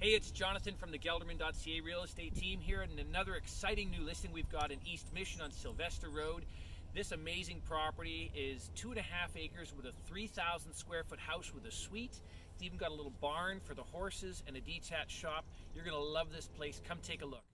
Hey, it's Jonathan from the Gelderman.ca real estate team here, and another exciting new listing we've got in East Mission on Sylvester Road. This amazing property is two and a half acres with a 3,000 square foot house with a suite. It's even got a little barn for the horses and a detached shop. You're going to love this place. Come take a look.